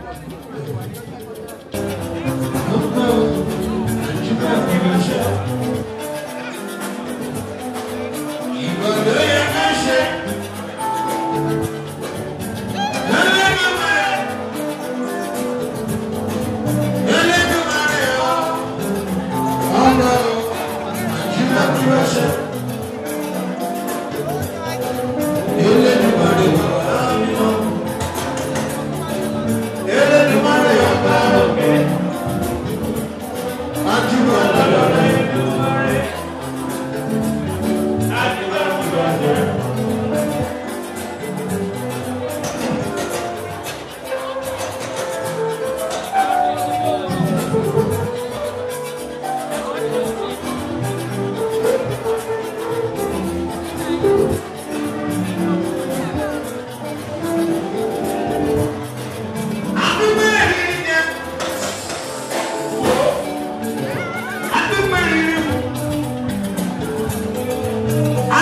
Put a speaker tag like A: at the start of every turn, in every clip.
A: Gracias.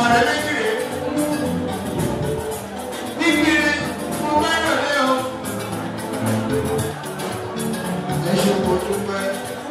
A: ọ̀rẹ́ méjì